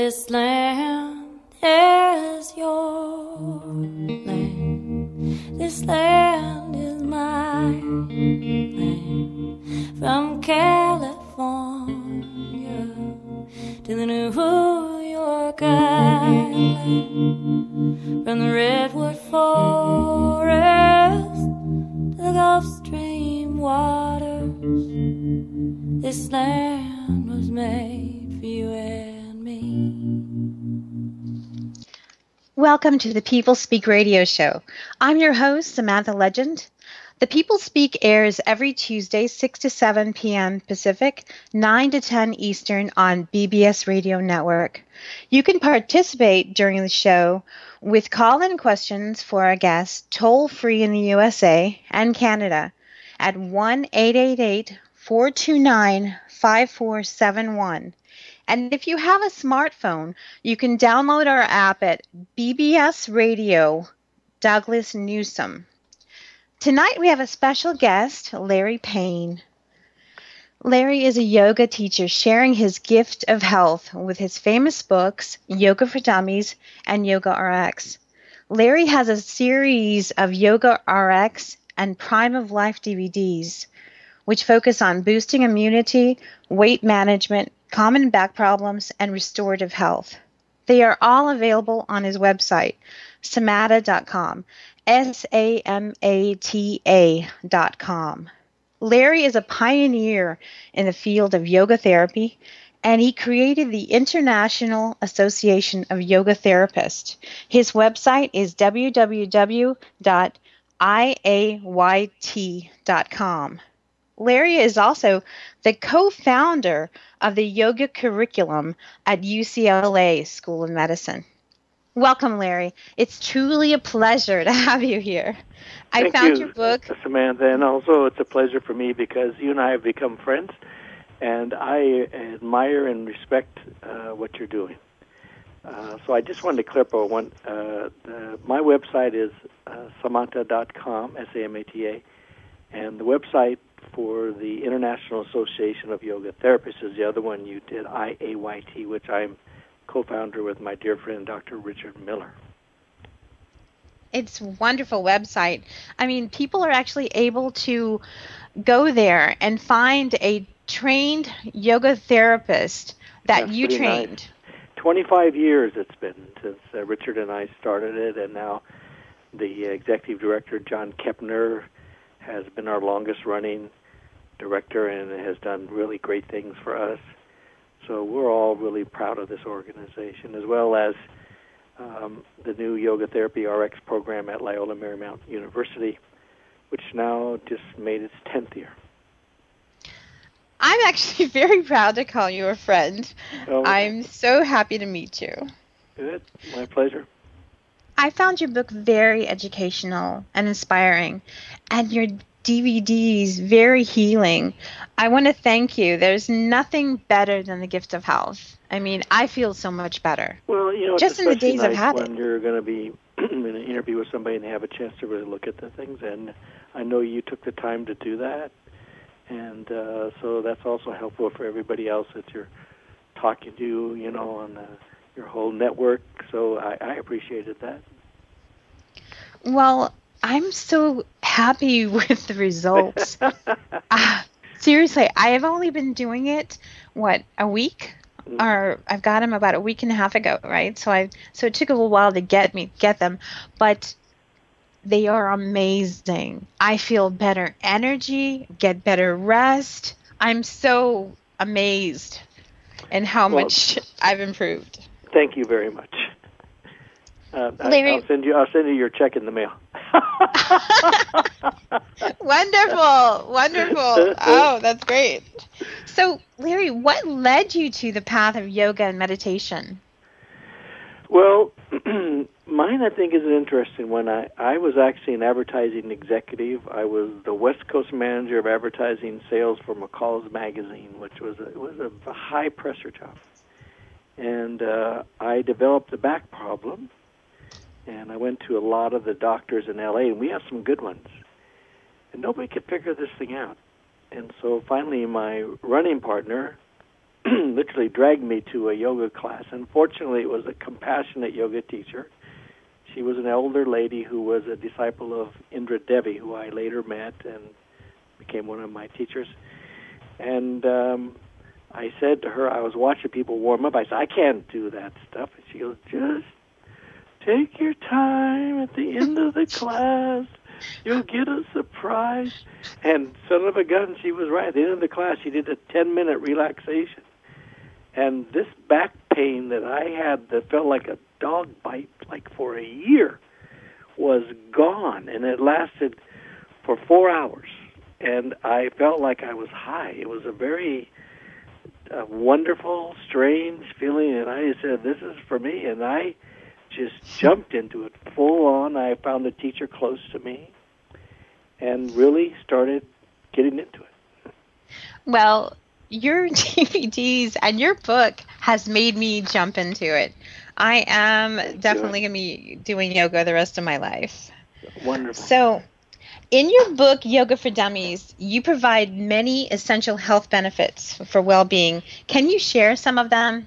This land is your land. This land is my land. From California to the New York Island. From the Redwood Forest to the Gulf Stream waters. This land was made for you Welcome to the People Speak radio show. I'm your host, Samantha Legend. The People Speak airs every Tuesday, 6 to 7 p.m. Pacific, 9 to 10 Eastern on BBS Radio Network. You can participate during the show with call in questions for our guests toll free in the USA and Canada at 1 888 429 5471. And if you have a smartphone, you can download our app at BBS Radio Douglas Newsom. Tonight we have a special guest, Larry Payne. Larry is a yoga teacher sharing his gift of health with his famous books, Yoga for Dummies and Yoga RX. Larry has a series of Yoga RX and Prime of Life DVDs, which focus on boosting immunity, weight management, common back problems, and restorative health. They are all available on his website, samata.com, S A M A T A.com. Larry is a pioneer in the field of yoga therapy, and he created the International Association of Yoga Therapists. His website is www.iayt.com. Larry is also the co founder of the yoga curriculum at UCLA School of Medicine. Welcome, Larry. It's truly a pleasure to have you here. I Thank found you, your book. Samantha, and also it's a pleasure for me because you and I have become friends, and I admire and respect uh, what you're doing. Uh, so I just wanted to clear up one. Uh, the, my website is uh, samata.com, S-A-M-A-T-A, and the website for the International Association of Yoga Therapists is the other one you did, IAYT, which I'm co-founder with my dear friend Dr. Richard Miller. It's a wonderful website. I mean, people are actually able to go there and find a trained yoga therapist that That's you pretty nice. trained. 25 years it's been since uh, Richard and I started it, and now the executive director, John Kepner, has been our longest running director and has done really great things for us. So we're all really proud of this organization, as well as um, the new Yoga Therapy RX program at Loyola Marymount University, which now just made its 10th year. I'm actually very proud to call you a friend. So, I'm so happy to meet you. good. My pleasure. I found your book very educational and inspiring, and your DVDs very healing. I want to thank you. There's nothing better than the gift of health. I mean, I feel so much better. Well, you know, it's Just in the days nice had when you're going to be in an interview with somebody and have a chance to really look at the things. And I know you took the time to do that, and uh, so that's also helpful for everybody else that you're talking to, you know, on uh, your whole network. So I, I appreciated that. Well, I'm so happy with the results. Ah, seriously, I have only been doing it what a week, Mm. or I've got them about a week and a half ago, right? So I so it took a little while to get me get them, but they are amazing. I feel better energy, get better rest. I'm so amazed and how Well- much I've improved. Thank you very much. Uh, I- Larry- I'll send you. I'll send you your check in the mail. wonderful, wonderful. Oh, that's great. So, Larry, what led you to the path of yoga and meditation? Well, mine I think is an interesting one. I, I was actually an advertising executive. I was the West Coast manager of advertising sales for McCall's magazine, which was a, it was a high pressure job. And uh, I developed a back problem, and I went to a lot of the doctors in LA, and we have some good ones. And nobody could figure this thing out. And so finally, my running partner literally dragged me to a yoga class. Unfortunately, it was a compassionate yoga teacher. She was an elder lady who was a disciple of Indra Devi, who I later met and became one of my teachers. And um, I said to her, I was watching people warm up. I said, I can't do that stuff. And she goes, just take your time at the end of the class. You'll get a surprise. And son of a gun, she was right. At the end of the class, she did a 10 minute relaxation. And this back pain that I had that felt like a dog bite, like for a year, was gone. And it lasted for four hours. And I felt like I was high. It was a very uh, wonderful, strange feeling. And I said, This is for me. And I just jumped into it full on. I found a teacher close to me and really started getting into it. Well, your DVDs and your book has made me jump into it. I am definitely going to be doing yoga the rest of my life. Wonderful. So, in your book, Yoga for Dummies, you provide many essential health benefits for well being. Can you share some of them?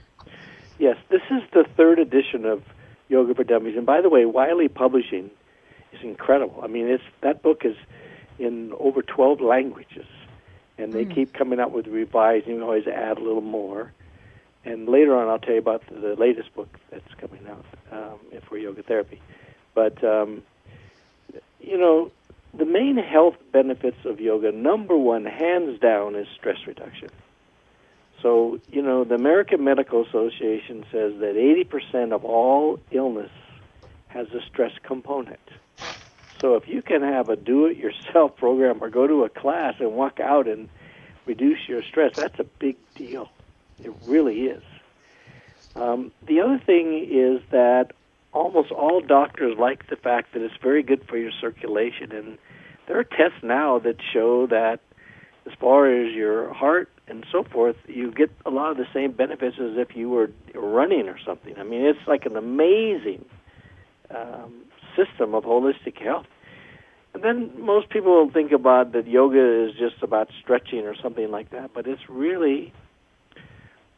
Yes, this is the third edition of Yoga for Dummies. And by the way, Wiley Publishing is incredible. I mean, it's that book is in over 12 languages, and they mm. keep coming out with revised. You always add a little more. And later on, I'll tell you about the, the latest book that's coming out um, for yoga therapy. But um, you know, the main health benefits of yoga, number one, hands down, is stress reduction. So, you know, the American Medical Association says that 80% of all illness has a stress component. So if you can have a do-it-yourself program or go to a class and walk out and reduce your stress, that's a big deal. It really is. Um, the other thing is that almost all doctors like the fact that it's very good for your circulation, and there are tests now that show that as far as your heart and so forth, you get a lot of the same benefits as if you were running or something. I mean, it's like an amazing um, system of holistic health. And then most people think about that yoga is just about stretching or something like that, but it's really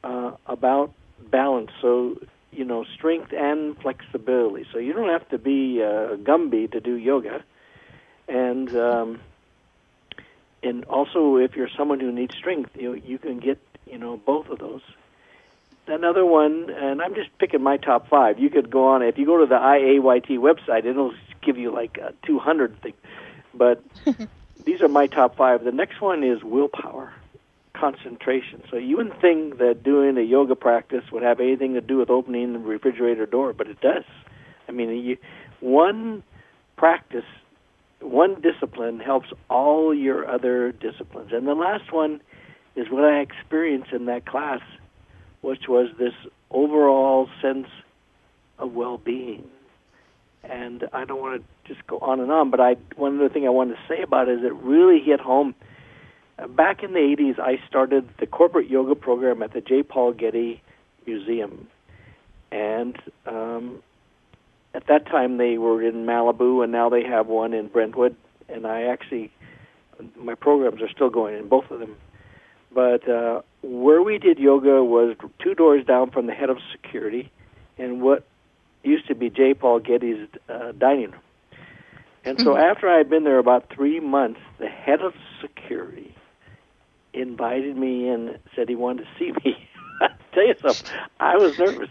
uh, about balance. So you know, strength and flexibility. So you don't have to be a Gumby to do yoga, and um, and also if you're someone who needs strength, you you can get you know both of those. Another one, and I'm just picking my top five. You could go on if you go to the IAYT website, it'll give you like a 200 things. But these are my top five. The next one is willpower, concentration. So you wouldn't think that doing a yoga practice would have anything to do with opening the refrigerator door, but it does. I mean, you, one practice one discipline helps all your other disciplines. And the last one is what I experienced in that class, which was this overall sense of well-being. And I don't want to just go on and on, but I one other thing I wanted to say about it is it really hit home. Back in the 80s, I started the corporate yoga program at the J. Paul Getty Museum, and um, at that time they were in Malibu, and now they have one in Brentwood. And I actually, my programs are still going in both of them. But uh, where we did yoga was two doors down from the head of security, and what used to be J. Paul Getty's uh, dining room. And so mm-hmm. after I had been there about three months, the head of security invited me in, said he wanted to see me. I tell you something, I was nervous.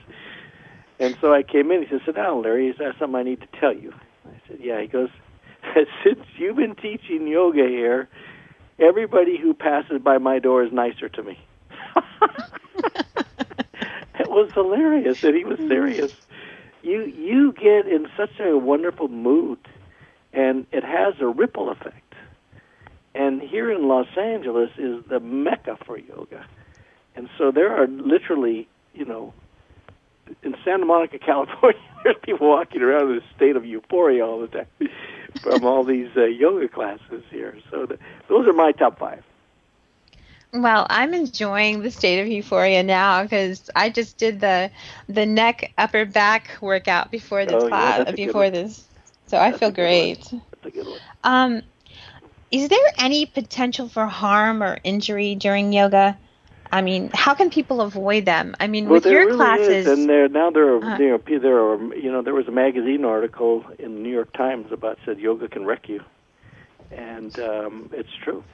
And so I came in. He said, "Sit down, Larry. Is that something I need to tell you?" I said, "Yeah." He goes, "Since you've been teaching yoga here, everybody who passes by my door is nicer to me." it was hilarious, that he was serious. You you get in such a wonderful mood, and it has a ripple effect. And here in Los Angeles is the mecca for yoga, and so there are literally, you know, in Santa Monica, California, there's people walking around in a state of euphoria all the time from all these uh, yoga classes here. So the, those are my top five. Well, I'm enjoying the state of euphoria now because I just did the the neck upper back workout before this oh, class yeah, before this, so I feel great. That's a good Um, is there any potential for harm or injury during yoga? I mean, how can people avoid them? I mean, well, with your really classes, is, and there now there are Uh-huh. you know there are you know there was a magazine article in the New York Times about said yoga can wreck you, and um, it's true.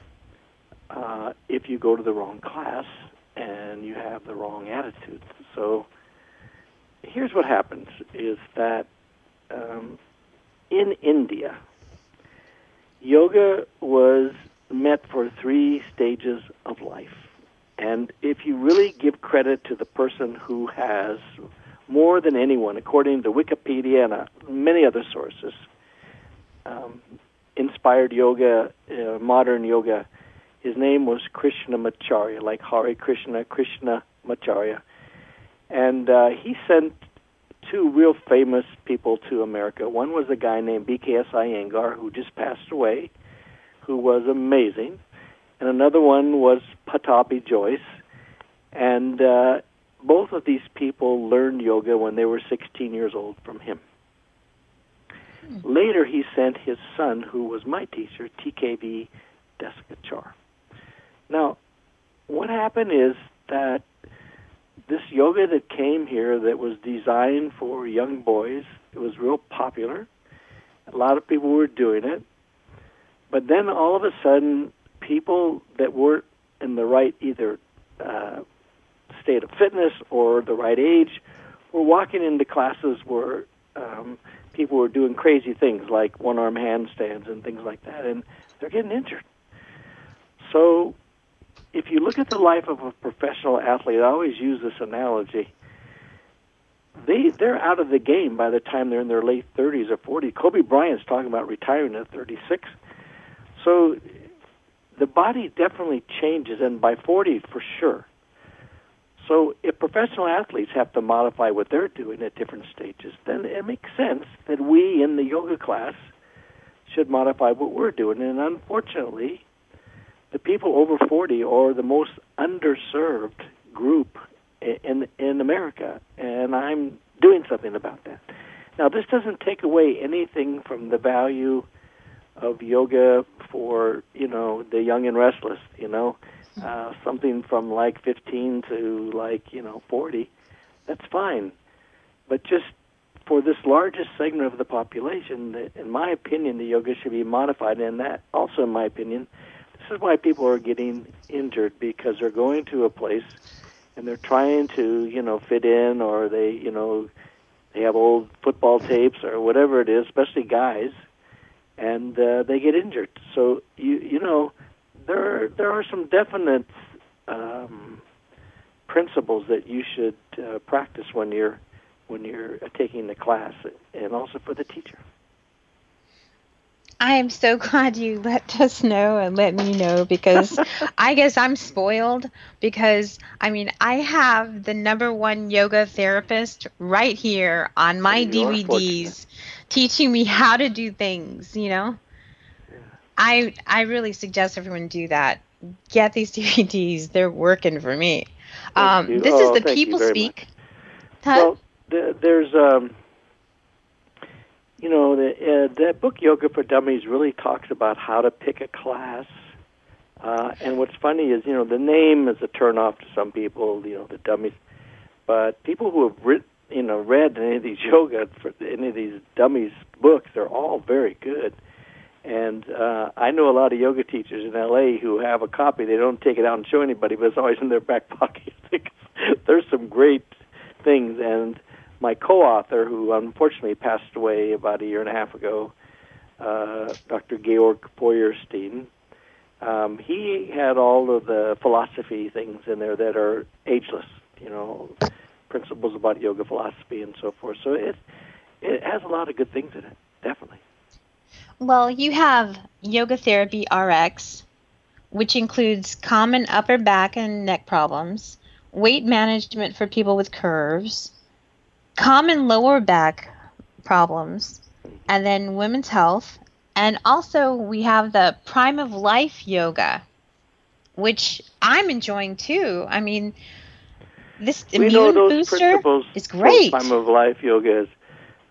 Uh, if you go to the wrong class and you have the wrong attitude, so here's what happens: is that um, in India, yoga was meant for three stages of life. And if you really give credit to the person who has more than anyone, according to Wikipedia and uh, many other sources, um, inspired yoga, uh, modern yoga, his name was Krishnamacharya, like Hare Krishna, Krishna Macharya. And uh, he sent two real famous people to America. One was a guy named BKS Iyengar, who just passed away, who was amazing. And another one was Pattabhi Jois. And uh, both of these people learned yoga when they were 16 years old from him. Later, he sent his son, who was my teacher, TKV Desikachar. Now, what happened is that this yoga that came here that was designed for young boys, it was real popular. A lot of people were doing it. But then all of a sudden, people that weren't in the right either uh, state of fitness or the right age were walking into classes where um, people were doing crazy things like one arm handstands and things like that, and they're getting injured. So, if you look at the life of a professional athlete, I always use this analogy. They they're out of the game by the time they're in their late 30s or 40s. Kobe Bryant's talking about retiring at 36. So the body definitely changes, and by 40 for sure. So if professional athletes have to modify what they're doing at different stages, then it makes sense that we in the yoga class should modify what we're doing. And unfortunately, the people over 40 are the most underserved group in in America, and I'm doing something about that. Now, this doesn't take away anything from the value of yoga for you know the young and restless. You know, uh, something from like 15 to like you know 40, that's fine. But just for this largest segment of the population, in my opinion, the yoga should be modified. And that also, in my opinion, is why people are getting injured because they're going to a place and they're trying to you know fit in, or they you know they have old football tapes or whatever it is, especially guys and uh, they get injured. So you you know there are, there are some definite um, principles that you should uh, practice when you're when you're taking the class, and also for the teacher. I am so glad you let us know and let me know because I guess I'm spoiled because I mean I have the number one yoga therapist right here on my You DVDs teaching me how to do things, you know. I I really suggest everyone do that. Get these DVDs. They're working for me. Um, this Oh, is the People Speak. Huh? Well, th- there's um, you know, the, uh, that book Yoga for Dummies really talks about how to pick a class. Uh, and what's funny is, you know, the name is a turnoff to some people, you know, the dummies. But people who have writ, you know, read any of these yoga, for any of these dummies books, they're all very good. And uh, I know a lot of yoga teachers in LA who have a copy. They don't take it out and show anybody, but it's always in their back pocket. There's some great things. And my co-author, who unfortunately passed away about a year and a half ago, uh, Dr. Georg Feuerstein, um, he had all of the philosophy things in there that are ageless. You know, principles about yoga philosophy and so forth. So it it has a lot of good things in it, definitely. Well, you have Yoga Therapy RX, which includes common upper back and neck problems, weight management for people with curves, common lower back problems, and then women's health. And also, we have the Prime of Life Yoga, which I'm enjoying too. I mean, this we immune know those booster principles is great. from time of life yoga is,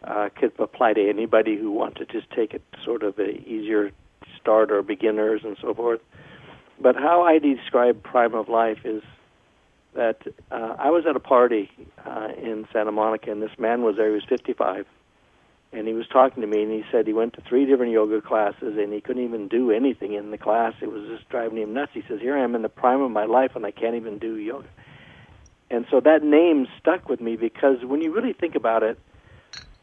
uh, could apply to anybody who wants to just take it sort of a easier start or beginners and so forth. But how I describe prime of life is that uh, I was at a party uh, in Santa Monica, and this man was there. He was 55, and he was talking to me, and he said he went to three different yoga classes, and he couldn't even do anything in the class. It was just driving him nuts. He says, "Here I am in the prime of my life, and I can't even do yoga." And so that name stuck with me because when you really think about it,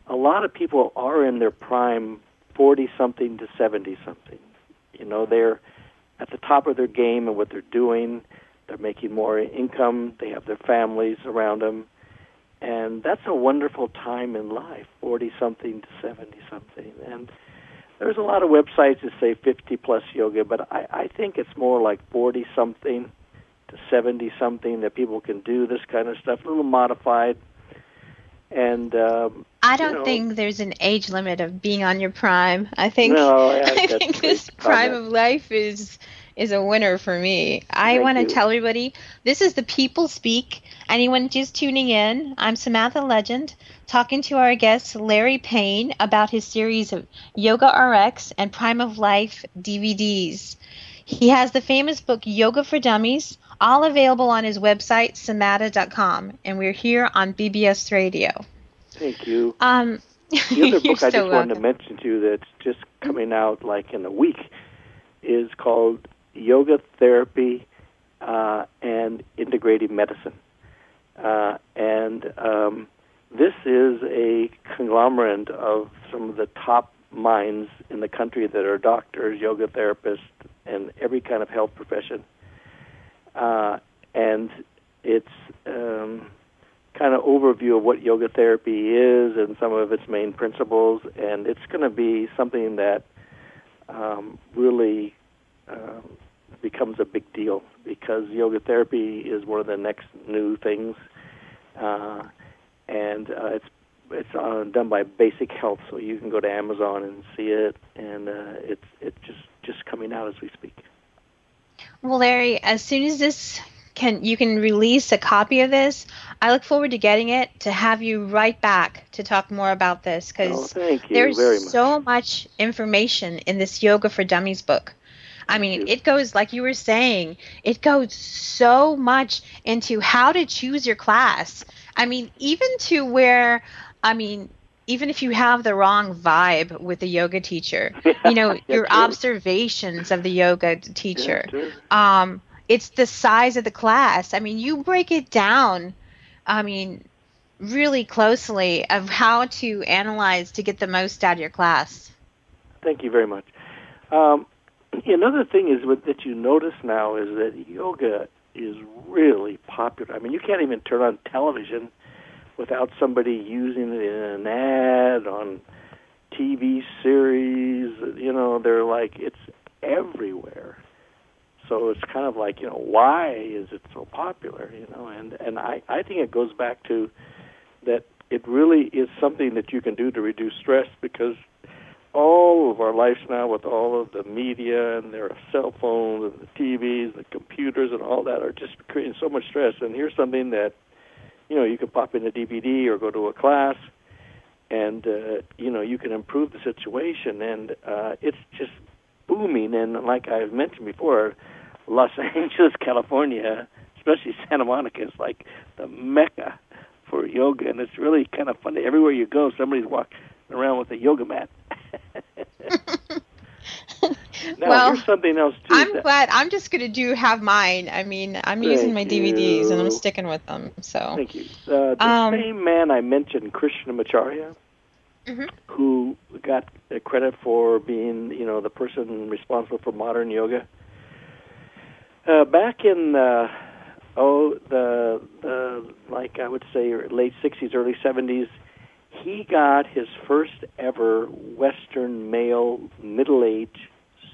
a lot of people are in their prime, 40 something to 70 something. You know, they're at the top of their game and what they're doing. They're making more income. They have their families around them. And that's a wonderful time in life, 40 something to 70 something. And there's a lot of websites that say 50 plus yoga, but I, I think it's more like 40 something to 70 something that people can do this kind of stuff, a little modified. And um, I don't you know, think there's an age limit of being on your prime. I think No, I- I think this prime of life is is a winner for me. I want to tell everybody this is the People Speak. Anyone just tuning in, I'm Samantha Legend talking to our guest Larry Payne about his series of Yoga RX and Prime of Life DVDs. He has the famous book Yoga for Dummies, all available on his website samata.com, and we're here on BBS Radio. Thank you. Um, The other book I just wanted to mention to you that's just coming out like in a week is called Yoga Therapy uh, and Integrative Medicine. Uh, and um, this is a conglomerate of some of the top minds in the country that are doctors, yoga therapists, and every kind of health profession. Uh, and it's um, kind of overview of what yoga therapy is and some of its main principles, and it's going to be something that um, really um, becomes a big deal because yoga therapy is one of the next new things, uh, and uh, it's it's uh, done by Basic Health, so you can go to Amazon and see it, and uh, it's it's just just coming out as we speak. Well, Larry, as soon as this can you can release a copy of this, I look forward to getting it to have you right back to talk more about this Oh, because you there's very much. so much information in this Yoga for Dummies book. I mean, it goes like you were saying, it goes so much into how to choose your class. I mean, even to where I mean, even if you have the wrong vibe with the yoga teacher, you know, Yeah, your true. observations of the yoga teacher Yeah, um, it's the size of the class. I mean, you break it down. I mean, really closely of how to analyze to get the most out of your class. Thank you very much. Um, another thing is what, that you notice now is that yoga is really popular. I mean, you can't even turn on television without somebody using it in an ad on TV series. You know, they're like it's everywhere. So it's kind of like you know why is it so popular? You know, and and I I think it goes back to that it really is something that you can do to reduce stress because all of our lives now with all of the media and their cell phones and the TVs, the computers and all that are just creating so much stress. And here's something that, you know, you can pop in a DVD or go to a class and, uh, you know, you can improve the situation. And uh, it's just booming. And like I've mentioned before, Los Angeles, California, especially Santa Monica, is like the mecca for yoga. And it's really kind of funny. Everywhere you go, somebody's walking around with a yoga mat. now, Well, here's something else too. I'm that- glad. I'm just gonna do have mine. I mean, I'm using my DVDs and I'm sticking with them. So Thank you. Uh, the Um, same man I mentioned, Krishnamacharya, Mhm. who got credit for being, you know, the person responsible for modern yoga. Uh, back in uh, oh the the like I would say late '60s, early '70s, he got his first ever Western male middle-aged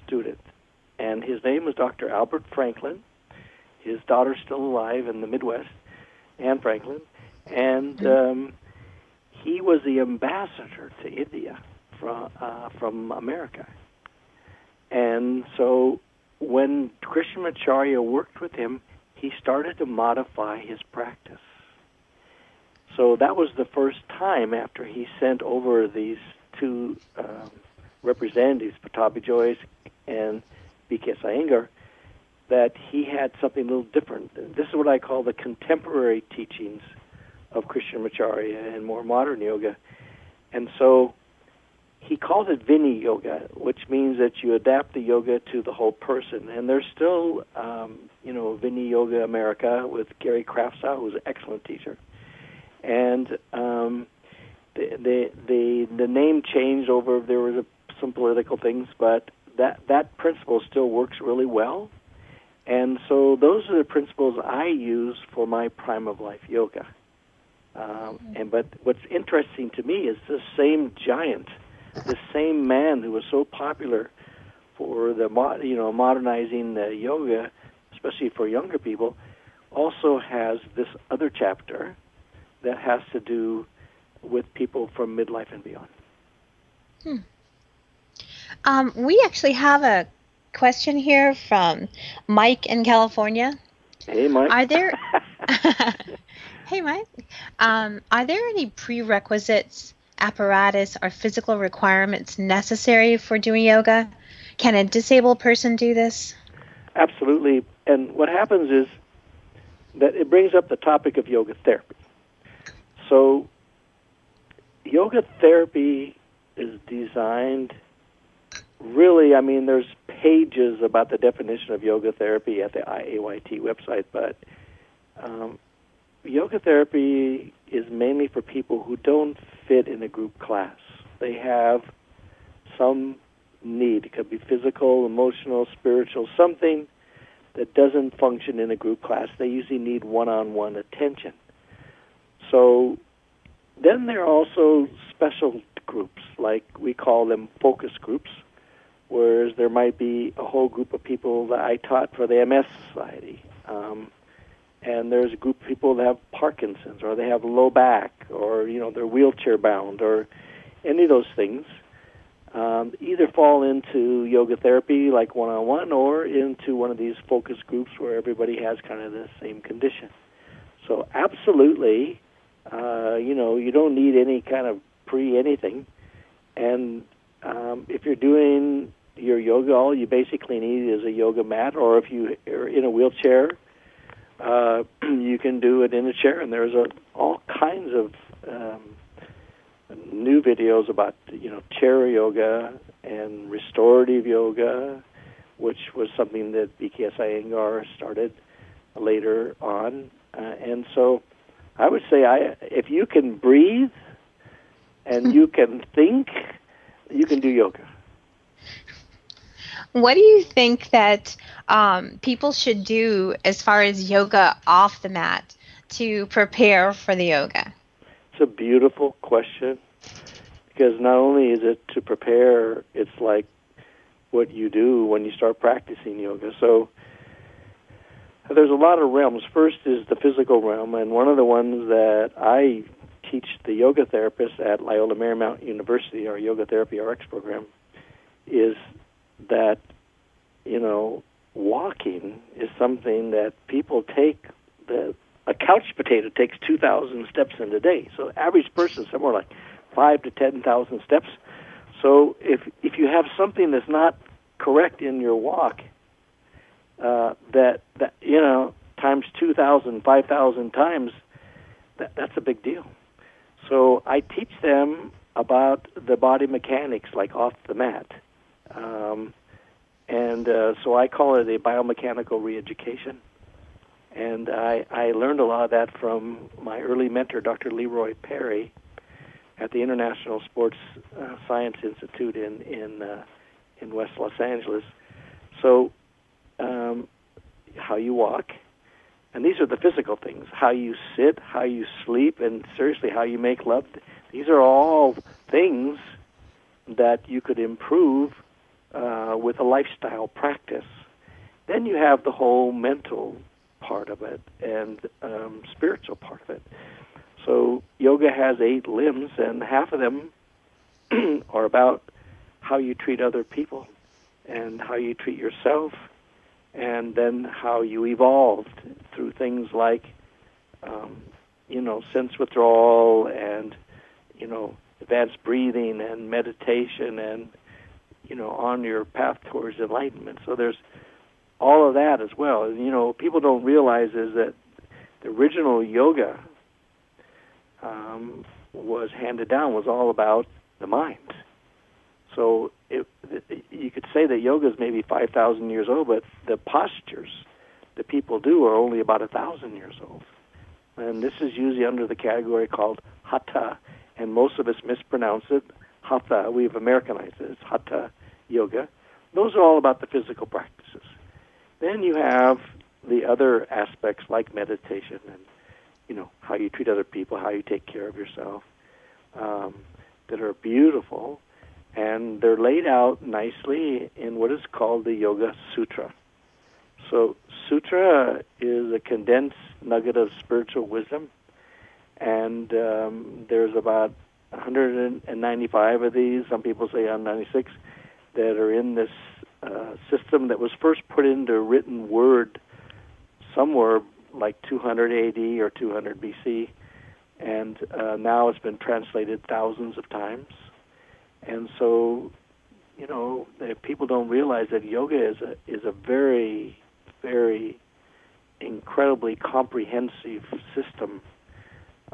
student, and his name was Dr. Albert Franklin. His daughter's still alive in the Midwest, Anne Franklin, and um, he was the ambassador to India from uh, from America. And so, when Krishnamacharya worked with him, he started to modify his practice. So that was the first time after he sent over these two um, representatives, Pattabhi Jois and B.K. Iyengar, that he had something a little different. This is what I call the contemporary teachings of Krishnamacharya and more modern yoga. And so he calls it Vini Yoga, which means that you adapt the yoga to the whole person. And there's still, um, you know, Vini Yoga America with Gary Kraftsow, who's an excellent teacher. And um, the, the the the name changed over. There was a, some political things, but that that principle still works really well. And so those are the principles I use for my prime of life yoga. Um, and but what's interesting to me is the same giant, the same man who was so popular for the you know modernizing the yoga, especially for younger people, also has this other chapter that has to do with people from midlife and beyond. Hmm. Um, we actually have a question here from Mike in California. Hey, Mike. Are there? hey, Mike. Um, are there any prerequisites, apparatus, or physical requirements necessary for doing yoga? Can a disabled person do this? Absolutely. And what happens is that it brings up the topic of yoga therapy. So, yoga therapy is designed really, I mean, there's pages about the definition of yoga therapy at the IAYT website, but um, yoga therapy is mainly for people who don't fit in a group class. They have some need. It could be physical, emotional, spiritual, something that doesn't function in a group class. They usually need one on one attention. So then there are also special groups, like we call them focus groups whereas there might be a whole group of people that I taught for the MS Society. Um, and there's a group of people that have Parkinson's or they have low back or, you know, they're wheelchair bound or any of those things. Um, either fall into yoga therapy like one on one or into one of these focus groups where everybody has kind of the same condition. So, absolutely, uh, you know, you don't need any kind of pre anything. And um, if you're doing your yoga, all you basically need is a yoga mat, or if you are in a wheelchair, uh, you can do it in a chair. And there's a, all kinds of um, new videos about you know chair yoga and restorative yoga, which was something that BKS Iyengar started later on. Uh, and so, I would say, I if you can breathe and you can think, you can do yoga. What do you think that um, people should do as far as yoga off the mat to prepare for the yoga? It's a beautiful question because not only is it to prepare, it's like what you do when you start practicing yoga. So there's a lot of realms. First is the physical realm, and one of the ones that I teach the yoga therapists at Loyola Marymount University, our yoga therapy RX program, is that you know walking is something that people take the a couch potato takes 2000 steps in a day so average person somewhere like 5 to 10,000 steps so if if you have something that's not correct in your walk uh, that that you know times 2000 5000 times that that's a big deal so I teach them about the body mechanics like off the mat um, and uh, so I call it a biomechanical reeducation. And I, I learned a lot of that from my early mentor, Dr. Leroy Perry, at the International Sports uh, Science Institute in in uh, in West Los Angeles. So, um, how you walk, and these are the physical things: how you sit, how you sleep, and seriously, how you make love. These are all things that you could improve uh, with a lifestyle practice. Then you have the whole mental part of it and um, spiritual part of it. So yoga has eight limbs, and half of them are about how you treat other people and how you treat yourself, and then how you evolved through things like, um, you know, sense withdrawal and, you know, advanced breathing and meditation and you know on your path towards enlightenment. So there's all of that as well. And, you know, people don't realize is that the original yoga um, was handed down was all about the mind. So it, it, you could say that yoga is maybe 5,000 years old, but the postures that people do are only about thousand years old. And this is usually under the category called hatha, and most of us mispronounce it hatha. We've Americanized it. It's hatha yoga. Those are all about the physical practices. Then you have the other aspects like meditation and you know how you treat other people, how you take care of yourself, um, that are beautiful, and they're laid out nicely in what is called the Yoga Sutra. So sutra is a condensed nugget of spiritual wisdom, and um, there's about 195 of these. Some people say 196 that are in this uh, system that was first put into written word somewhere like 200 AD or 200 BC, and uh, now it's been translated thousands of times. And so, you know, people don't realize that yoga is a is a very, very incredibly comprehensive system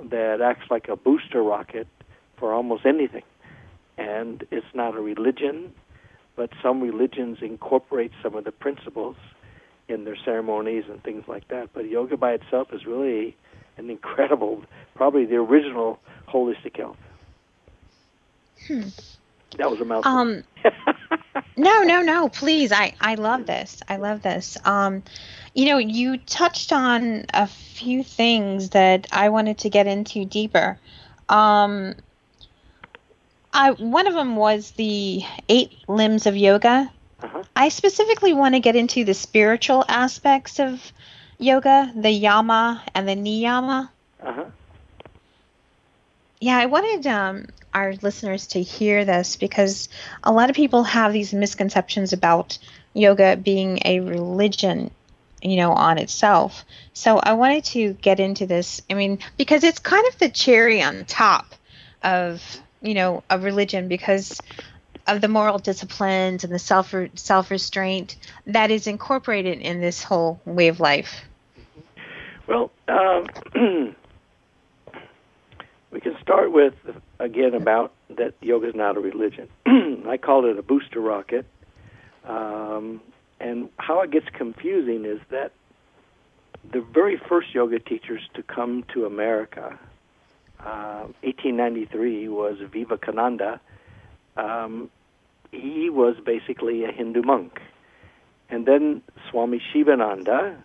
that acts like a booster rocket for almost anything. And it's not a religion, but some religions incorporate some of the principles in their ceremonies and things like that. But yoga by itself is really an incredible, probably the original holistic health. Hmm. That was a mouthful. Um, no, no, no. Please, I I love this. I love this. Um, you know, you touched on a few things that I wanted to get into deeper. Um, I one of them was the eight limbs of yoga uh-huh. I specifically want to get into the spiritual aspects of yoga, the yama and the niyama. Uh-huh. Yeah, I wanted um, our listeners to hear this because a lot of people have these misconceptions about yoga being a religion, you know, on itself. So I wanted to get into this. I mean, because it's kind of the cherry on top of, you know, a religion because of the moral disciplines and the self self restraint that is incorporated in this whole way of life? Well, um, we can start with again about that yoga is not a religion. I call it a booster rocket, um, and how it gets confusing is that the very first yoga teachers to come to America, uh, 1893, was Vivekananda. Um, he was basically a Hindu monk. And then Swami Shivananda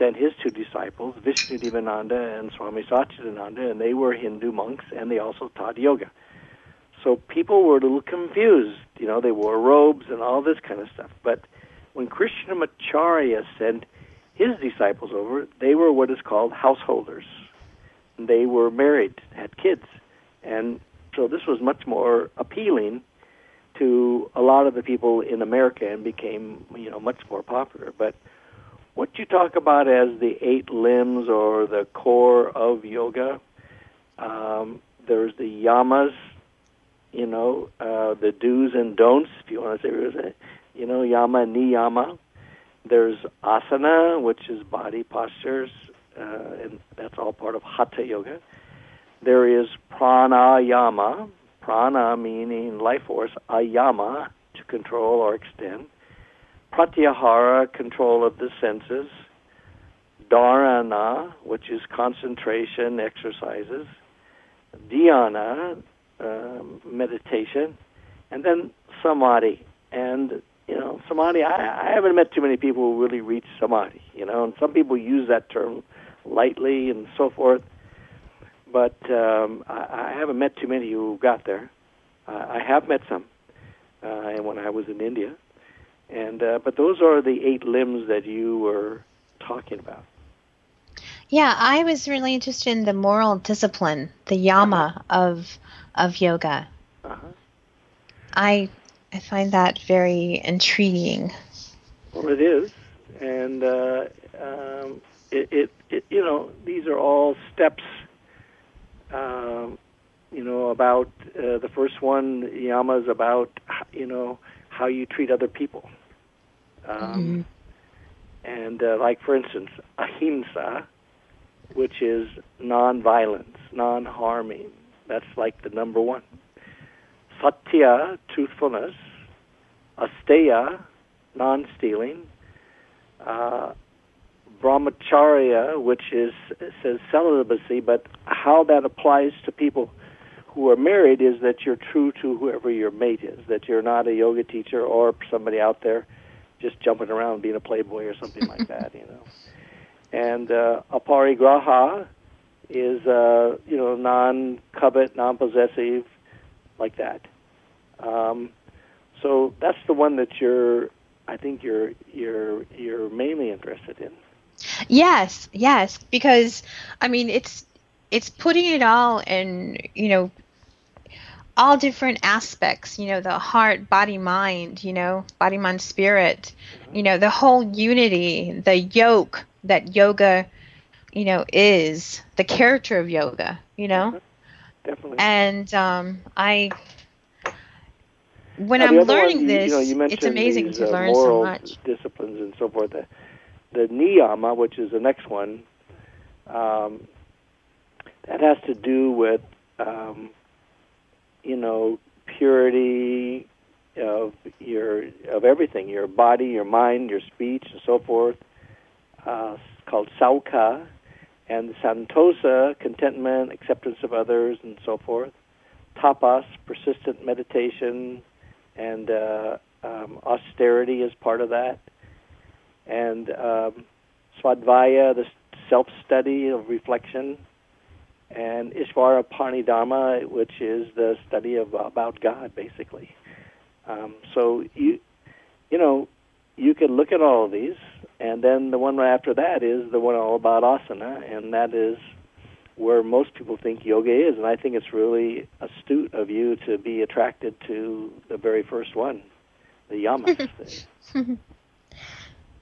sent his two disciples, Vishnu Devananda and Swami Satchidananda, and they were Hindu monks and they also taught yoga. So people were a little confused. You know, they wore robes and all this kind of stuff. But when Krishnamacharya sent his disciples over, they were what is called householders. They were married, had kids. And so this was much more appealing to a lot of the people in America and became, you know, much more popular. But what you talk about as the eight limbs or the core of yoga, um, there's the yamas, you know, uh, the do's and don'ts, if you want to say, a, you know, yama, niyama. There's asana, which is body postures, uh, and that's all part of hatha yoga. There is pranayama, prana meaning life force, ayama to control or extend, pratyahara control of the senses, dharana which is concentration exercises, dhyana um, meditation, and then samadhi. And you know, samadhi. I, I haven't met too many people who really reach samadhi. You know, and some people use that term lightly and so forth but um, I, I haven't met too many who got there. Uh, I have met some, uh, and when I was in India, and uh, but those are the eight limbs that you were talking about. Yeah, I was really interested in the moral discipline, the yama uh-huh. of of yoga. Uh-huh. I I find that very intriguing. Well, it is, and uh, um, it, it, it you know these are all steps um, you know, about uh, the first one, Yama is about, you know, how you treat other people. Um, And uh, like for instance, ahimsa, which is non-violence, non-harming. That's like the number one. Satya, truthfulness. Asteya, non-stealing. Uh, brahmacharya, which is says celibacy, but how that applies to people who are married is that you're true to whoever your mate is, that you're not a yoga teacher or somebody out there just jumping around being a playboy or something like that, you know. And uh, aparigraha is, uh, you know, non-covet, non-possessive, like that. Um, so that's the one that you're, I think you're you're you're mainly interested in. Yes, yes, because I mean it's it's putting it all in, you know, all different aspects, you know, the heart, body, mind, you know, body, mind, spirit, you know, the whole unity, the yoke that yoga, you know, is, the character of yoga, you know? Definitely. And um, I, when Now, I'm one, learning you- this, you know, you it's amazing these, to uh, learn so much. disciplines and so forth. The, the niyama, which is the next one, um, that has to do with, um, you know, purity of your of everything, your body, your mind, your speech, and so forth. Uh, called saucha, and santosha, contentment, acceptance of others, and so forth. Tapas, persistent meditation, and uh, um, austerity is part of that. And um, svadhyaya, the self-study of reflection, and Ishvara Pranidhana, which is the study of about God, basically. Um, so you, you know, you could look at all of these, and then the one right after that is the one all about asana, and that is where most people think yoga is, and I think it's really astute of you to be attracted to the very first one, the yamas.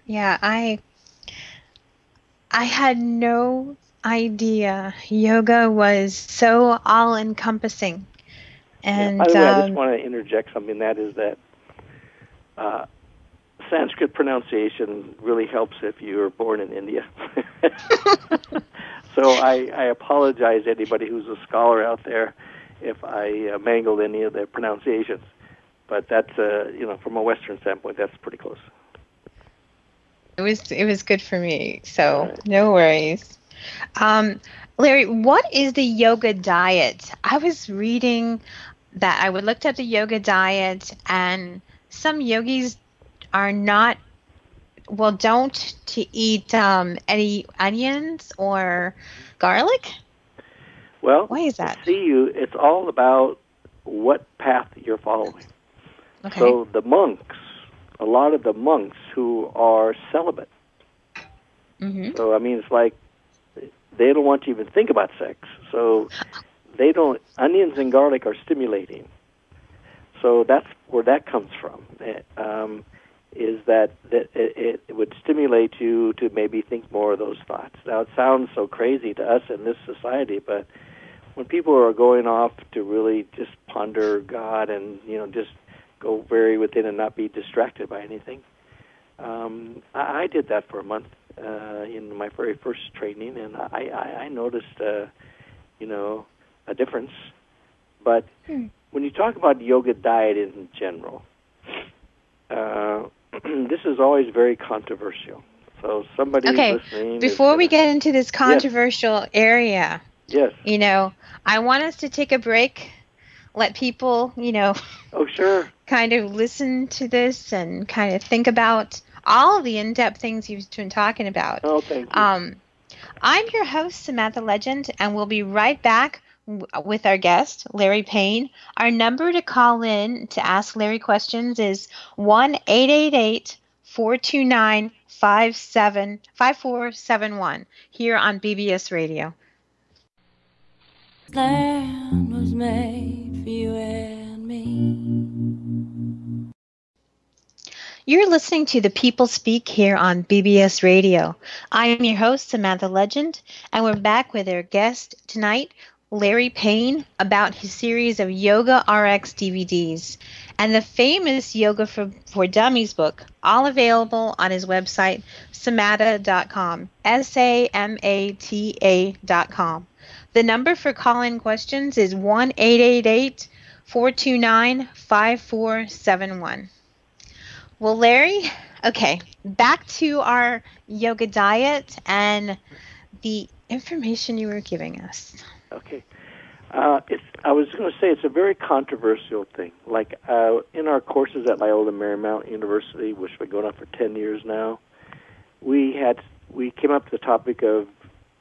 Yeah, I I had no idea yoga was so all encompassing. And By the way, I just um, want to interject something. That is that uh, Sanskrit pronunciation really helps if you were born in India. so I, I apologize to anybody who's a scholar out there if I uh, mangled any of the pronunciations. But that's uh, you know from a Western standpoint, that's pretty close. it was it was good for me. So Right. no worries. Um, Larry, what is the yoga diet? I was reading that I would looked at the yoga diet and some yogis are not well don't to eat um, any onions or garlic. Well, Why is that? see you. It's all about what path you're following. Okay. So the monks, a lot of the monks who are celibate. hmm So I mean, it's like they don't want to even think about sex. So they don't. Onions and garlic are stimulating. So that's where that comes from. Eh, Um, is that that it, it would stimulate you to maybe think more of those thoughts. Now it sounds so crazy to us in this society, but when people are going off to really just ponder God and you know just go very within and not be distracted by anything, um, I, I did that for a month uh, in my very first training, and I, I, I noticed, uh, you know, a difference. But Hmm. when you talk about yoga diet in general, uh, this is always very controversial. So somebody Okay, Before we get into this controversial area, yes, you know, I want us to take a break, let people, you know, oh sure, kind of listen to this and kind of think about all the in-depth things you've been talking about. oh thank you. Um, I'm your host, Samantha Legend, and we'll be right back with our guest, Larry Payne. Our number to call in to ask Larry questions is 1 888 429 5471 here on BBS Radio. land was made for you and me. You're listening to The People Speak here on BBS Radio. I am your host, Samantha Legend, and we're back with our guest tonight, Larry Payne about his series of Yoga RX DVDs and the famous Yoga for, for Dummies book, all available on his website, samata.com. S A M A T A.com. The number for call in questions is 1 888 429 5471. Well, Larry, okay, back to our yoga diet and the information you were giving us. Okay. Uh, I was going to say it's a very controversial thing. Like uh, in our courses at Loyola Marymount University, which have been going on for 10 years now, we had we came up to the topic of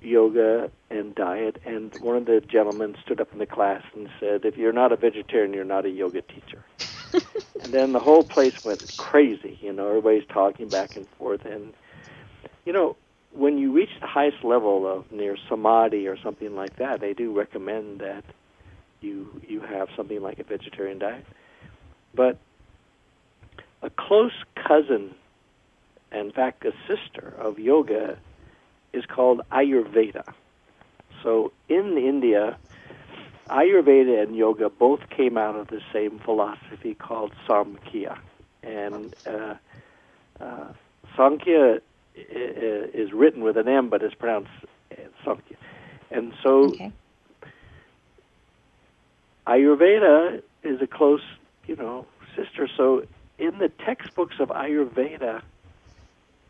yoga and diet, and one of the gentlemen stood up in the class and said, "If you're not a vegetarian, you're not a yoga teacher." And then the whole place went crazy. You know, everybody's talking back and forth, and you know, when you reach the highest level of near samadhi or something like that, they do recommend that you you have something like a vegetarian diet. But a close cousin, in fact, a sister of yoga, is called Ayurveda. So in India, Ayurveda and yoga both came out of the same philosophy called Samkhya, and uh, uh, Sankhya is written with an M, but it's pronounced Samkhya. And so, okay. Ayurveda is a close, you know, sister. So, in the textbooks of Ayurveda,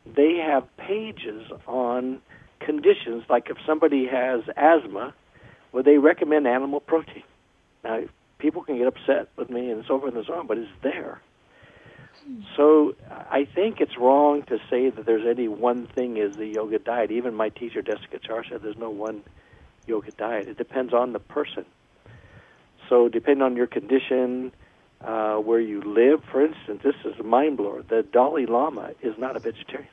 they have pages on conditions like if somebody has asthma, well, they recommend animal protein. Now, people can get upset with me and so forth and so on, but it's there. So I think it's wrong to say that there's any one thing is the yoga diet. Even my teacher, Desikachar, said there's no one yoga diet. It depends on the person. So depending on your condition, uh, where you live, for instance, this is a mind blower. The Dalai Lama is not a vegetarian.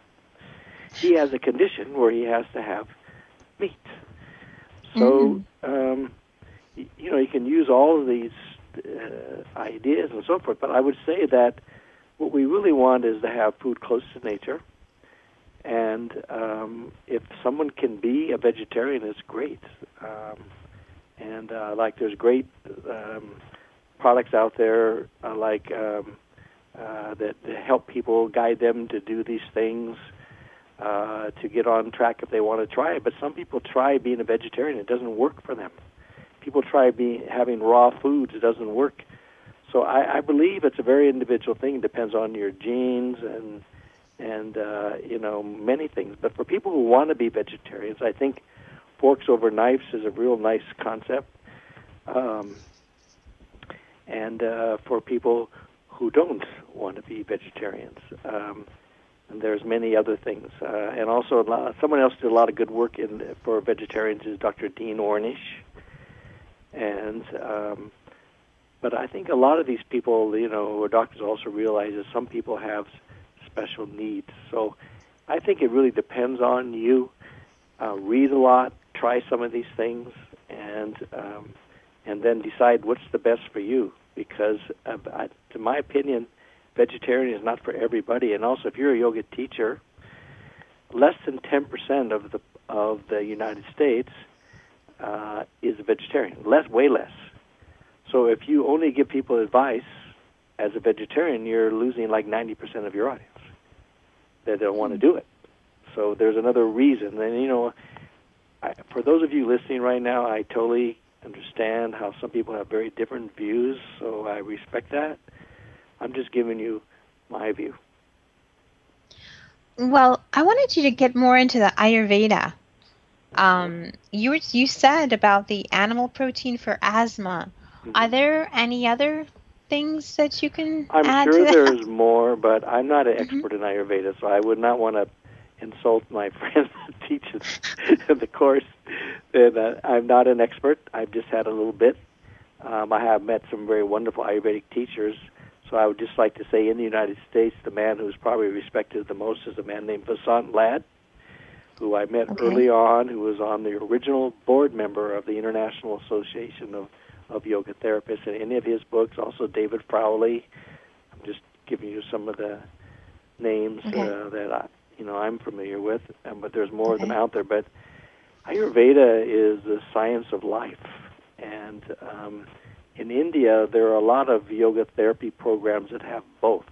He has a condition where he has to have meat. So, mm-hmm. um, you know, you can use all of these uh, ideas and so forth, but I would say that what we really want is to have food close to nature. And um, if someone can be a vegetarian, it's great. Um, and uh, like there's great um, products out there uh, like um, uh, that, that help people guide them to do these things uh, to get on track if they want to try it. But some people try being a vegetarian; it doesn't work for them. People try being having raw foods; it doesn't work. So I, I believe it's a very individual thing. It depends on your genes and and uh, you know many things. But for people who want to be vegetarians, I think forks over knives is a real nice concept. Um, and uh, for people who don't want to be vegetarians, um, and there's many other things. Uh, and also, lot, someone else did a lot of good work in for vegetarians is Dr. Dean Ornish. And um, but I think a lot of these people, you know, doctors also realize that some people have special needs. So I think it really depends on you. Uh, read a lot, try some of these things, and um, and then decide what's the best for you. Because, uh, I, to my opinion, vegetarian is not for everybody. And also, if you're a yoga teacher, less than 10% of the of the United States uh, is a vegetarian. Less, way less. So if you only give people advice as a vegetarian, you're losing like 90% of your audience that don't want to do it. So there's another reason. And you know, I, for those of you listening right now, I totally understand how some people have very different views. So I respect that. I'm just giving you my view. Well, I wanted you to get more into the Ayurveda. Um, you you said about the animal protein for asthma. Mm-hmm. Are there any other things that you can I'm sure there's more, but I'm not an expert mm-hmm. in Ayurveda, so I would not want to insult my friends that teach the course. And uh, I'm not an expert. I've just had a little bit. Um, I have met some very wonderful Ayurvedic teachers so I would just like to say in the United States, the man who's probably respected the most is a man named Vasant Lad, who I met okay. early on, who was on the original board member of the International Association of, of Yoga Therapists. And any of his books, also David Frawley. I'm just giving you some of the names okay. uh, that I, you know I'm familiar with, um, but there's more okay. of them out there. But Ayurveda is the science of life, And um, in India, there are a lot of yoga therapy programs that have both.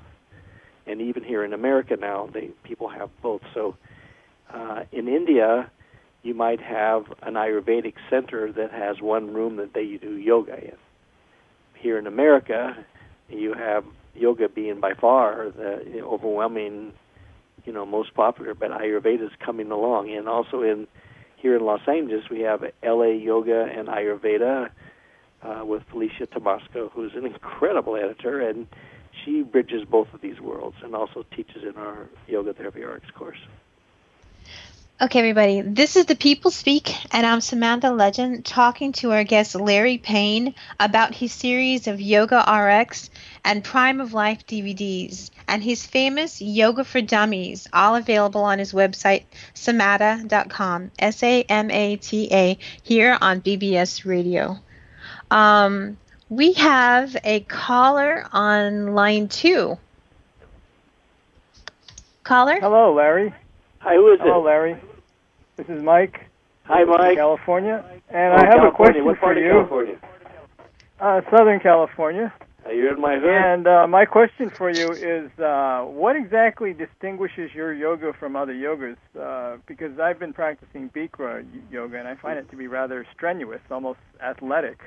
And even here in America now, they people have both. So uh, in India, you might have an Ayurvedic center that has one room that they do yoga in. Here in America, you have yoga being by far the overwhelming, you know, most popular, but Ayurveda is coming along. And also in here in Los Angeles, we have LA Yoga and Ayurveda uh, with Felicia Tomasco, who's an incredible editor, and she bridges both of these worlds and also teaches in our Yoga Therapy RX course. Okay, everybody, this is the People Speak, and I'm Samantha Legend talking to our guest Larry Payne about his series of Yoga RX and Prime of Life DVDs and his famous Yoga for Dummies, all available on his website, samata.com, S A M A T A, here on BBS Radio. Um, we have a caller on line two. Caller? Hello, Larry. Hi, who is it? Hello, it? Larry. This is Mike. Hi, Mike. California, and Oh, I have California. a question what part for of you. California? Uh, Southern California, you're in my hood. and uh, my question for you is, uh, what exactly distinguishes your yoga from other yogas? Uh, because I've been practicing Bikram yoga, and I find it to be rather strenuous, almost athletic,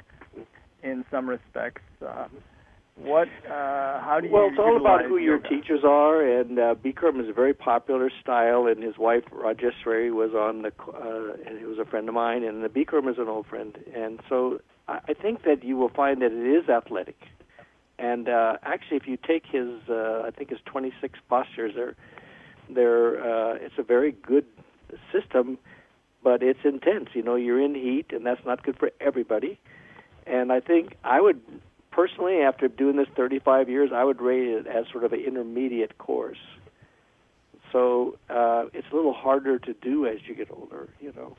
in some respects. Uh, what? Uh, how do you? Well, it's all about who your teachers are, and uh, Bikram is a very popular style. And his wife Rajeshwari was on the, uh, and he was a friend of mine, and the Bikram is an old friend. And so I I think that you will find that it is athletic. And uh, actually, if you take his, uh, I think his 26 postures, they're, they're, uh, it's a very good system, but it's intense. You know, you're in heat, and that's not good for everybody. And I think I would personally, after doing this 35 years, I would rate it as sort of an intermediate course. So uh, it's a little harder to do as you get older, you know.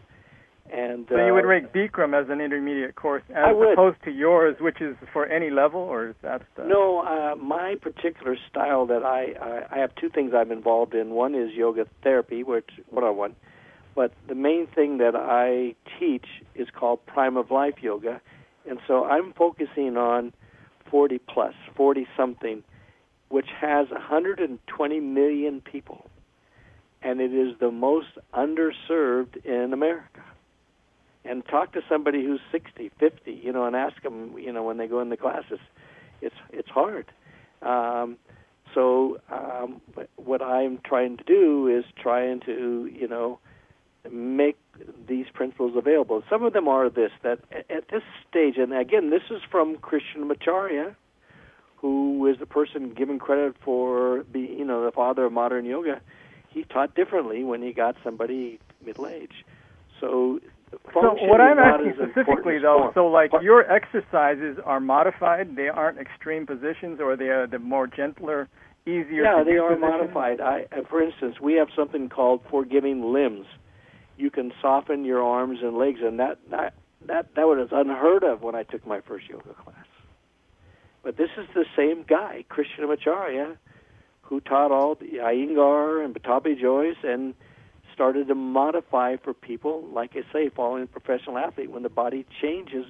And So you would uh, rate Bikram as an intermediate course, as opposed to yours, which is for any level, or is that? Uh, No, uh, my particular style that I, I I have two things I'm involved in. One is yoga therapy, which one on one, but the main thing that I teach is called Prime of Life Yoga, and so I'm focusing on 40 plus, 40 something, which has 120 million people, and it is the most underserved in America. And talk to somebody who's 60, 50, you know, and ask them, you know, when they go in the classes it's it's hard. Um, so um, what I'm trying to do is trying to you know make these principles available. Some of them are this that at this stage, and again, this is from Krishnamacharya, who is the person given credit for being, you know the father of modern yoga. He taught differently when he got somebody middle age. So. So what I'm asking specifically, though, so like your exercises are modified; they aren't extreme positions, or they are the more gentler, easier. Yeah, they are positions? modified. I, uh, for instance, we have something called forgiving limbs. You can soften your arms and legs, and that that that that was unheard of when I took my first yoga class. But this is the same guy, Krishnamacharya, who taught all the Iyengar and Pattabhi Jois and started to modify for people, like I say, following a professional athlete. When the body changes,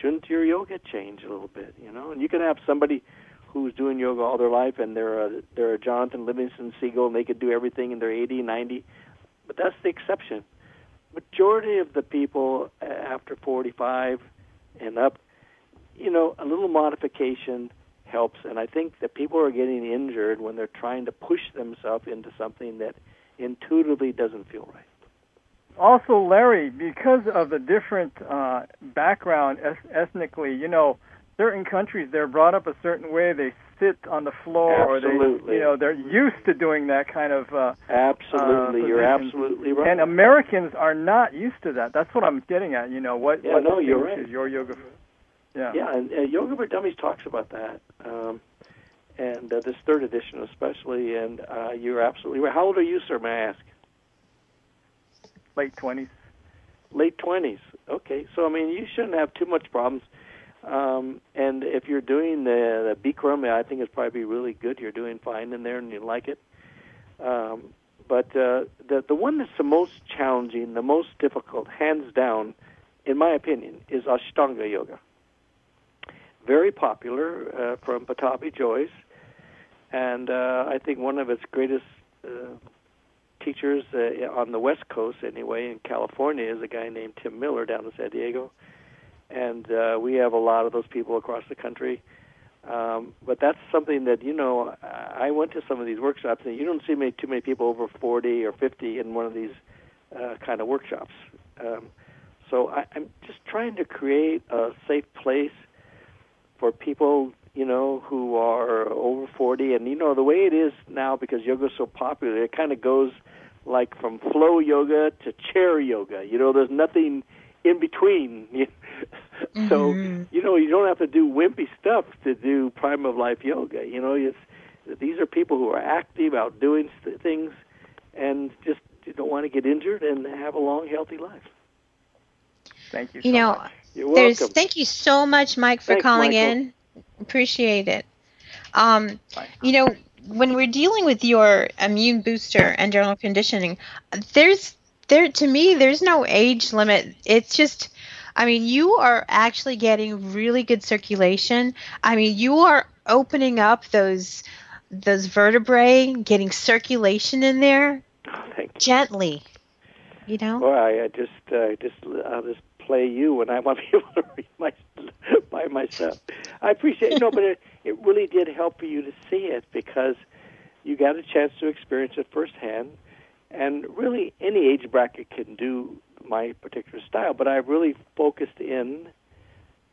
shouldn't your yoga change a little bit? You know, and you can have somebody who's doing yoga all their life and they're a they're a Jonathan Livingston Seagull and they could do everything and they're 80, 90, but that's the exception. Majority of the people after 45 and up, you know, a little modification helps. And I think that people are getting injured when they're trying to push themselves into something that intuitively doesn't feel right. Also, Larry, because of the different uh, background es- ethnically, you know, certain countries they're brought up a certain way. They sit on the floor, or Absolutely. they, you know, they're used to doing that kind of. Uh, Absolutely, Uh, you're absolutely right. and Americans are not used to that. That's what I'm getting at. You know, what Yeah, what no, you're right. your yoga? Yeah. Yeah, and uh, Yoga for Dummies talks about that, um, and uh, this third edition especially. And uh, you're absolutely right. How old are you, sir? May I ask? Late twenties. Late twenties. Okay, so I mean, you shouldn't have too much problems. Um, and if you're doing the, the Bikram, I think it's probably really good. You're doing fine in there, and you like it. Um, but uh, the the one that's the most challenging, the most difficult, hands down, in my opinion, is Ashtanga yoga. Very popular uh, from Pattabhi Jois, and uh, I think one of its greatest uh, teachers uh, on the West Coast, anyway, in California, is a guy named Tim Miller down in San Diego, and uh, we have a lot of those people across the country. Um, but that's something that you know. I went to some of these workshops, and you don't see many, too many people over 40 or 50 in one of these uh, kind of workshops. Um, so I, I'm just trying to create a safe place for people, you know, who are over 40. And, you know, the way it is now, because yoga is so popular, it kind of goes like from flow yoga to chair yoga. You know, there's nothing in between. Mm-hmm. so, you know, you don't have to do wimpy stuff to do prime of life yoga. You know, it's, these are people who are active, out doing st- things, and just don't want to get injured and have a long, healthy life. Thank you. You so know, much. You're There's welcome. thank you so much, Mike, for Thanks, calling Michael. in. Appreciate it. Um, you know, when we're dealing with your immune booster and general conditioning, there's there to me there's no age limit. It's just I mean, you are actually getting really good circulation. I mean, you are opening up those those vertebrae, getting circulation in there Oh, you. gently. You know? Boy, I, I just, uh, just, I'll just play you when I want able to read my, by myself. I appreciate, no, but it, it really did help for you to see it because you got a chance to experience it firsthand. And really, any age bracket can do my particular style, but I really focused in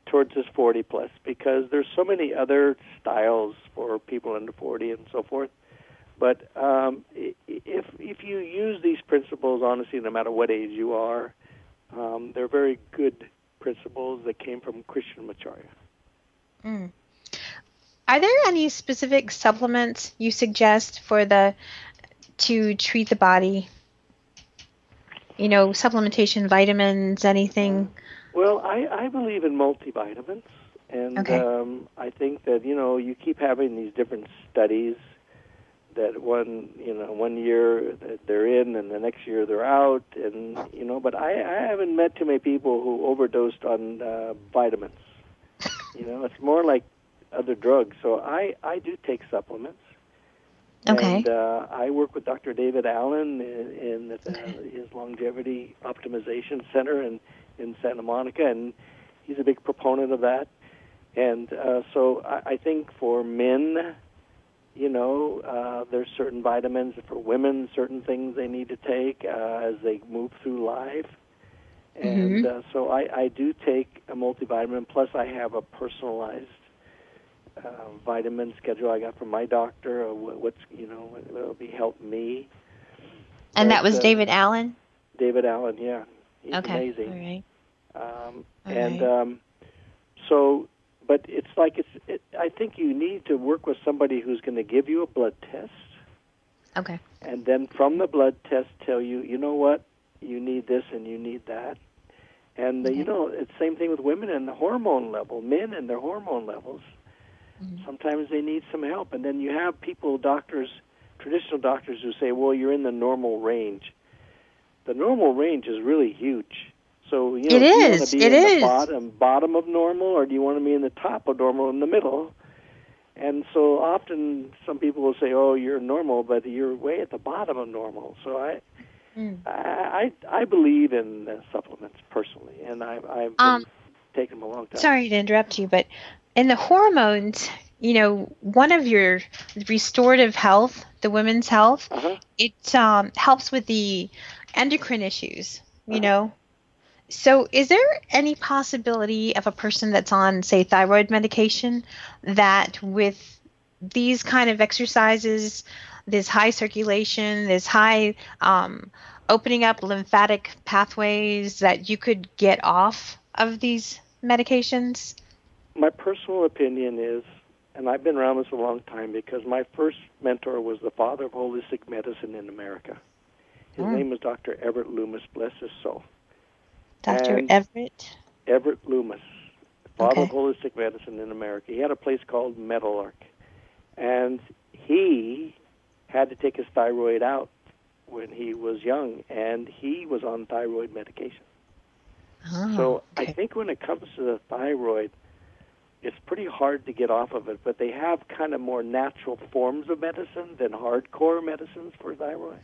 towards this 40 plus because there's so many other styles for people under 40 and so forth. But um, if if you use these principles, honestly, no matter what age you are, um, they're very good principles that came from Krishnamacharya. Mm. Are there any specific supplements you suggest for the to treat the body? You know, supplementation, vitamins, anything? Well, I, I believe in multivitamins, and Okay. um, I think that you know you keep having these different studies that one you know one year that they're in and the next year they're out, and you know. But I, I haven't met too many people who overdosed on uh, vitamins. You know, it's more like other drugs. So I I do take supplements. Okay. And uh, I work with Dr. David Allen in, in the, Okay. his longevity optimization center in, in Santa Monica, and he's a big proponent of that. And uh, so I, I think for men, you know, uh, there's certain vitamins. For women, certain things they need to take uh, as they move through life. And uh, so I, I do take a multivitamin. Plus, I have a personalized uh, vitamin schedule I got from my doctor. Uh, wh- what's you know what will be help me. and that was uh, David Allen? David Allen, yeah, he's Okay. amazing. All right. Um, All and right. um, so, but it's like it's. It, I think you need to work with somebody who's going to give you a blood test, Okay. and then from the blood test tell you, you know what, you need this and you need that. And uh, you know, it's same thing with women and the hormone level, men and their hormone levels. Mhm. Sometimes they need some help, and then you have people, doctors, traditional doctors, who say, "Well, you're in the normal range." The normal range is really huge. So you know, It do you want to be It in is. the bottom bottom of normal, or do you want to be in the top of normal, in the middle? And so often, some people will say, "Oh, you're normal, but you're way at the bottom of normal." So I, Mm. I, I I believe in supplements personally, and I, I've Um, taking them a long time. Sorry to interrupt you, but in the hormones, you know, one of your restorative health, the women's health, Uh-huh. it um, helps with the endocrine issues, you Uh-huh. know. So, is there any possibility of a person that's on, say, thyroid medication that with these kind of exercises, this high circulation, this high um, opening up lymphatic pathways, that you could get off of these medications? my personal opinion is, and I've been around this a long time because my first mentor was the father of holistic medicine in America. His Mm. name was Dr. Everett Loomis, bless his soul. Dr. Everett? Everett Loomis, father of holistic medicine in America. He had a place called Meadowlark, and he had to take his thyroid out when he was young, and he was on thyroid medication. Oh, so I think when it comes to the thyroid, it's pretty hard to get off of it. But they have kind of more natural forms of medicine than hardcore medicines for thyroid.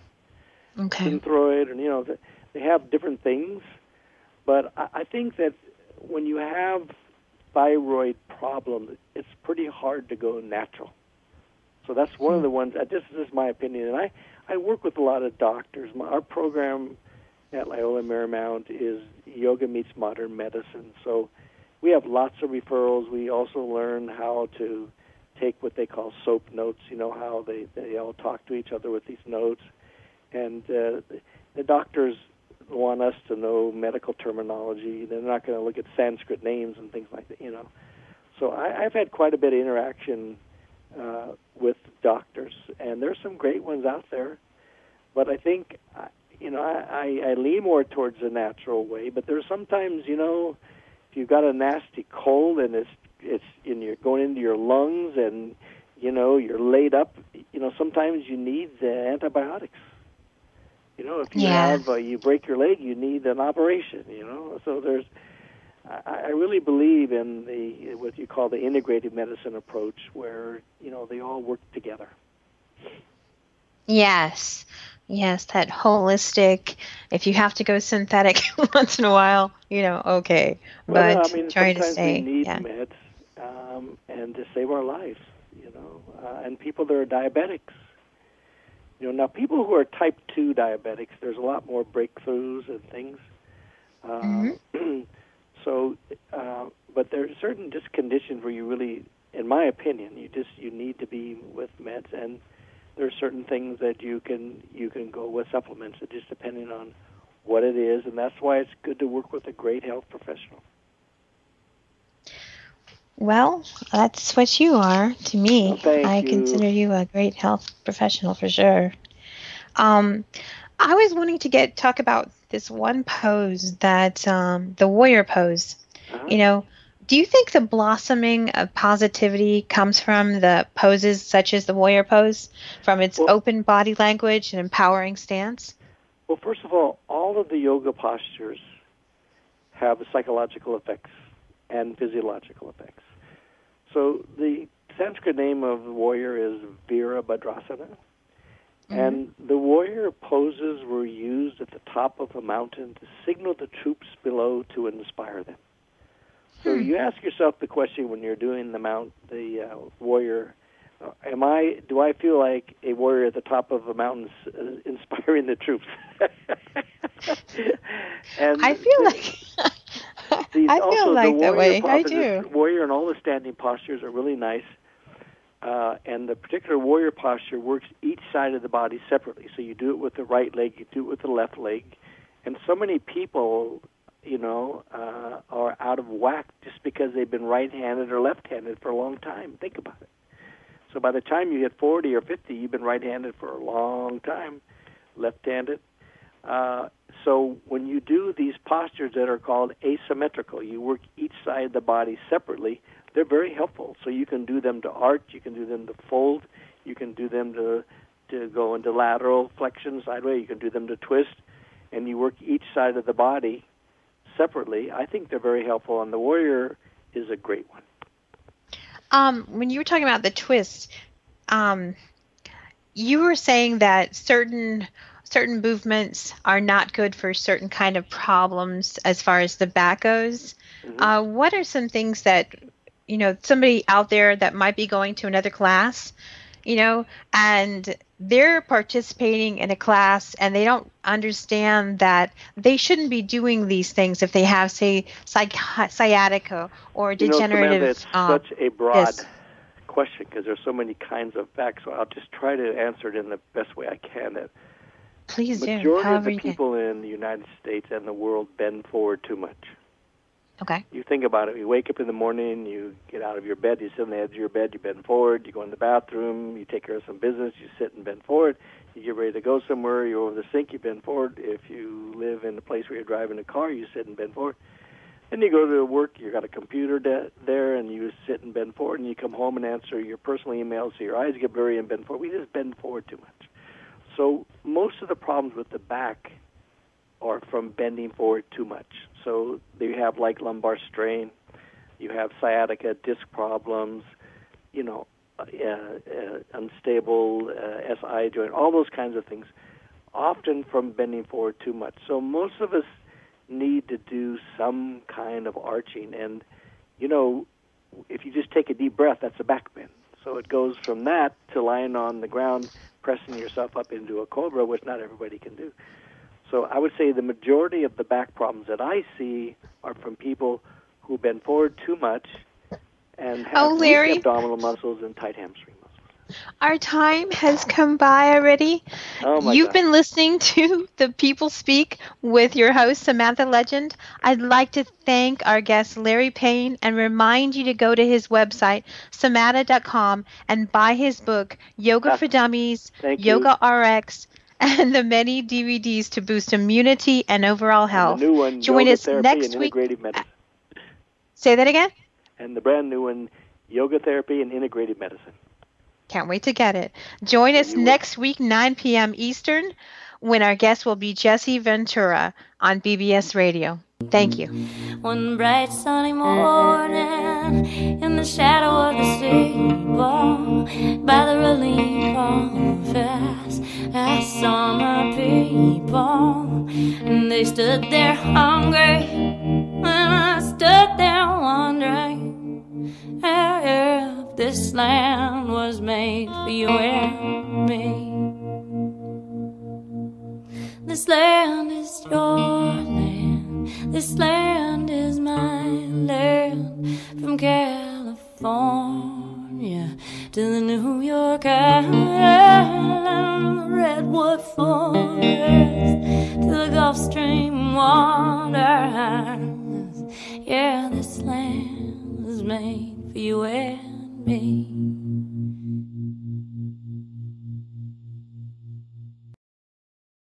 okay. Synthroid, and you know, they have different things. But I, think that when you have thyroid problems, it's pretty hard to go natural. So that's one of the ones. Uh, this is my opinion, and I I work with a lot of doctors. My, our program at Loyola Marymount is yoga meets modern medicine. So we have lots of referrals. We also learn how to take what they call soap notes. You know how they they all talk to each other with these notes, and uh, the doctors want us to know medical terminology. They're not going to look at Sanskrit names and things like that. You know, so I, I've had quite a bit of interaction uh, with doctors, and there's some great ones out there. But I think, you know, I, I, I lean more towards the natural way. But there's sometimes, you know, if you've got a nasty cold and it's it's and you're going into your lungs and you know you're laid up, you know, sometimes you need the antibiotics. You know, if you Yeah. have uh, you break your leg, you need an operation. You know, so there's. I, I really believe in the what you call the integrative medicine approach, where you know they all work together. Yes. Yes, that holistic. If you have to go synthetic once in a while, you know, okay. Well, But I mean, trying to sometimes stay. we need yeah. meds, um, and to save our lives. You know, uh, and people that are diabetics. You know, now people who are type two diabetics, there's a lot more breakthroughs and things. Uh, Mhm. so, uh, but there's certain just conditions where you really, in my opinion, you just you need to be with meds, and there are certain things that you can you can go with supplements, it just depending on what it is, and that's why it's good to work with a great health professional. Well, that's what you are to me. Well, I you. consider you a great health professional for sure. Um, I was wanting to get talk about this one pose that um, the warrior pose. Uh-huh. You know, do you think the blossoming of positivity comes from the poses such as the warrior pose, from its Well- open body language and empowering stance? Well, first of all, all of the yoga postures have psychological effects and physiological effects. So the Sanskrit name of the warrior is Virabhadrasana. And the warrior poses were used at the top of a mountain to signal the troops below to inspire them. So Hmm. you ask yourself the question when you're doing the mount, the uh, warrior, uh, am I? Do I feel like a warrior at the top of a mountain s- uh, inspiring the troops? and I feel like these, I also, feel the like that way. I postures- do. Warrior and all the standing postures are really nice. Uh, and the particular warrior posture works each side of the body separately. So you do it with the right leg, you do it with the left leg. And so many people, you know, uh, are out of whack just because they've been right-handed or left-handed for a long time. Think about it. So by the time you hit 40 or 50, you've been right-handed for a long time, left-handed. Uh, so when you do these postures that are called asymmetrical, you work each side of the body separately. They're very helpful. So you can do them to arch, you can do them to fold, you can do them to to go into lateral flexion sideways, you can do them to twist, and you work each side of the body separately. I think they're very helpful, and the warrior is a great one. Um, when you were talking about the twist, um, you were saying that certain certain movements are not good for certain kind of problems as far as the back goes. Mhm. Uh, what are some things that you know somebody out there that might be going to another class, you know, and they're participating in a class and they don't understand that they shouldn't be doing these things if they have, say, psych- sciatica or You know, Samantha, degenerative. um, such a broad question because there's so many kinds of back. So I'll just try to answer it in the best way I can. That Please do. majority of the people in the United States and the world bend forward too much. Okay. You think about it. You wake up in the morning, you get out of your bed, you sit on the edge of your bed, you bend forward, you go in the bathroom, you take care of some business, you sit and bend forward. You get ready to go somewhere, you're over the sink, you bend forward. If you live in a place where you're driving a car, you sit and bend forward. Then you go to work, you got a computer de- there, and you sit and bend forward, and you come home and answer your personal emails, so your eyes get blurry and bend forward. We just bend forward too much. So most of the problems with the back or from bending forward too much. So you have like lumbar strain, you have sciatica, disc problems, you know, uh, uh, unstable uh, SI joint, all those kinds of things, often from bending forward too much. So most of us need to do some kind of arching. And, you know, if you just take a deep breath, that's a back bend. So it goes from that to lying on the ground, pressing yourself up into a cobra, which not everybody can do. So I would say the majority of the back problems that I see are from people who bend forward too much and have oh, weak abdominal muscles and tight hamstring muscles. Our time has come by already. Oh my You've God. been listening to The People Speak with your host, Samantha Legend. I'd like to thank our guest, Larry Payne, and remind you to go to his website, samata.com, and buy his book, Yoga Ah, for Dummies, thank you. Yoga RX, and the many DVDs to boost immunity and overall And health. the new one, Join yoga us therapy next and week. medicine. Say that again? And the brand new one, yoga therapy and integrative medicine. Can't wait to get it. Join us next week, 9 p.m. Eastern, when our guest will be Jesse Ventura on BBS Radio. Thank you. One bright sunny morning in the shadow of the steeple by the relief office, I saw my people, and they stood there hungry, and I stood there wondering if this land was made for you and me. This land is your land. This land is my land. From California to the New York Island, the Redwood Forest to the Gulf Stream waters. Yeah, this land was made for you and me.